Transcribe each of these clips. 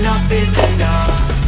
Enough is enough.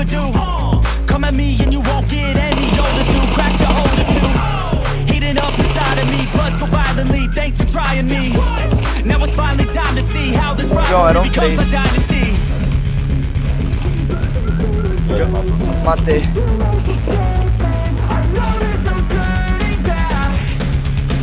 Overdue. Come at me and you won't get any older, dude. Crack your holder too. Heating up inside of me, blood so violently. Thanks for trying me. Now it's finally time to see how this Yo, I rivalry don't becomes a dynasty. Já matei.